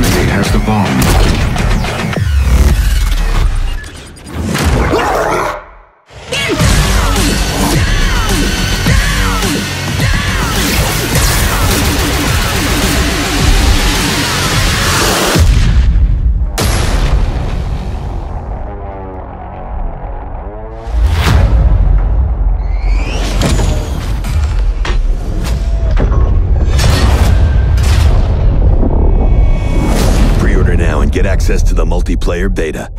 The has the bomb. Get access to the multiplayer beta.